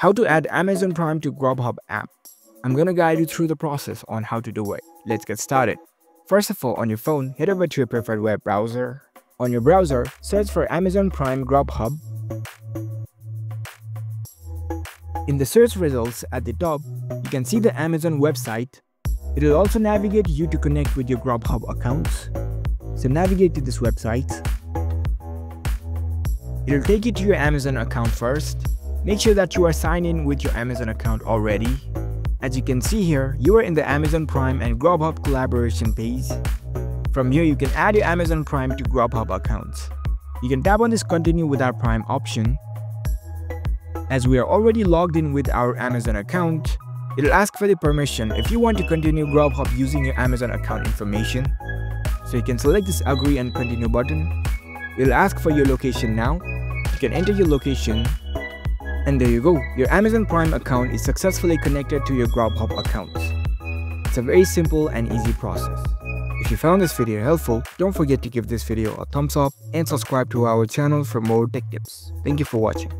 How to add Amazon Prime to Grubhub app. I'm gonna guide you through the process on how to do it. Let's get started. First of all, on your phone, head over to your preferred web browser. On your browser, search for Amazon Prime Grubhub. In the search results at the top, you can see the Amazon website. It will also navigate you to connect with your Grubhub accounts. So navigate to this website. It will take you to your Amazon account first. Make sure that you are signed in with your Amazon account already. As you can see here, you are in the Amazon Prime and Grubhub collaboration page. From here, you can add your Amazon Prime to Grubhub accounts. You can tap on this continue with our Prime option. As we are already logged in with our Amazon account, it'll ask for the permission if you want to continue Grubhub using your Amazon account information. So you can select this agree and continue button. It'll ask for your location now. You can enter your location and there you go, your Amazon Prime account is successfully connected to your Grubhub account. It's a very simple and easy process. If you found this video helpful, don't forget to give this video a thumbs up and subscribe to our channel for more tech tips. Thank you for watching.